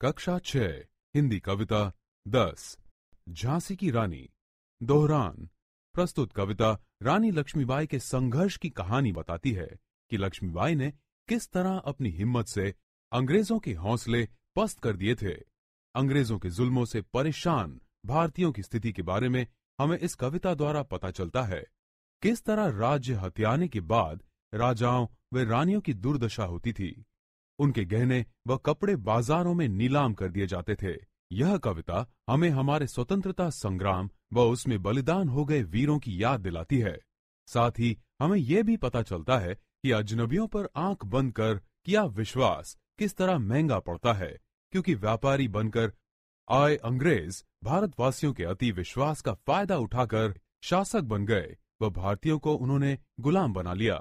कक्षा छह हिंदी कविता, दस, झांसी की रानी, दोहरान। प्रस्तुत कविता, रानी लक्ष्मीबाई के संघर्ष की कहानी बताती है कि लक्ष्मीबाई ने किस तरह अपनी हिम्मत से अंग्रेज़ों के हौसले पस्त कर दिए थे। अंग्रेज़ों के जुल्मों से परेशान भारतीयों की स्थिति के बारे में हमें इस कविता द्वारा पता चलता है। किस तरह राज्य हथियाने के बाद राजाओं व रानियों की दुर्दशा होती थी। उनके गहने व कपड़े बाजारों में नीलाम कर दिए जाते थे। यह कविता हमें हमारे स्वतंत्रता संग्राम व उसमें बलिदान हो गए वीरों की याद दिलाती है। साथ ही हमें यह भी पता चलता है कि अजनबियों पर आँख बंद कर किया विश्वास किस तरह महँगा पड़ता है, क्योंकि व्यापारी बनकर आए अंग्रेज़ भारतवासियों के अति विश्वास का फ़ायदा उठाकर शासक बन गए व भारतीयों को उन्होंने गुलाम बना लिया।